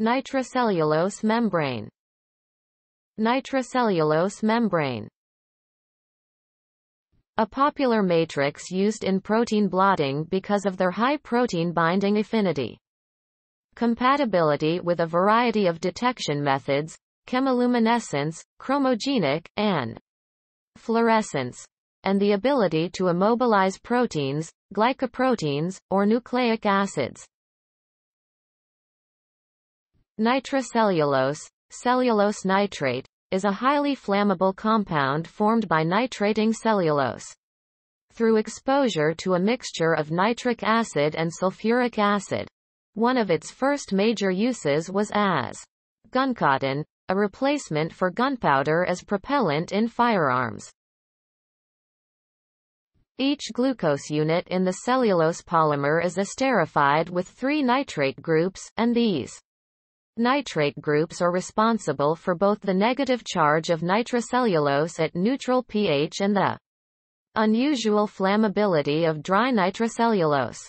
Nitrocellulose membrane Nitrocellulose membrane a popular matrix used in protein blotting because of their high protein binding affinity. Compatibility with a variety of detection methods, chemiluminescence, chromogenic, and fluorescence, and the ability to immobilize proteins, glycoproteins, or nucleic acids. Nitrocellulose, cellulose nitrate, is a highly flammable compound formed by nitrating cellulose. Through exposure to a mixture of nitric acid and sulfuric acid. One of its first major uses was as guncotton, a replacement for gunpowder as propellant in firearms. Each glucose unit in the cellulose polymer is esterified with three nitrate groups, and these Nitrate groups are responsible for both the negative charge of nitrocellulose at neutral pH and the unusual flammability of dry nitrocellulose.